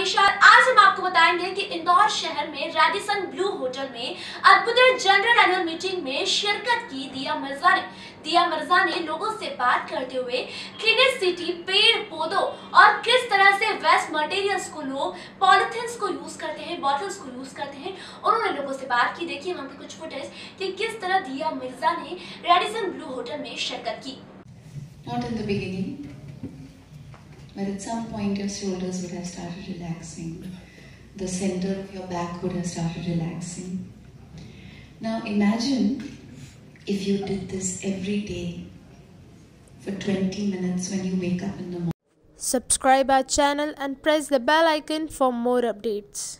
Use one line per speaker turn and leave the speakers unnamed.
वागीशाल आज हम आपको बताएँगे कि इंदौर शहर में रेडिसन ब्लू होटल में अद्भुत जनरल एनुअल मीटिंग में शिरकत की दिया मिर्ज़ा ने। दिया मिर्ज़ा ने लोगों से बात करते हुए क्लीनेस्ट सिटी पेड़ पौधों और किस तरह से वेस्ट मटेरियल्स को लोग पॉलिथिन्स को यूज़ करते हैं बॉटल्स को यूज़ करते हैं, उन्होंने लोगों से बात की। देखिए वहाँ पे कुछ फुटेज कि किस तरह दिया मिर्ज़ा ने रेडिसन ब्लू होटल में शिरकत की।
But at some point your shoulders would have started relaxing. The center of your back would have started relaxing. Now imagine if you did this every day for 20 minutes when you wake up in the morning.
Subscribe our channel and press the bell icon for more updates.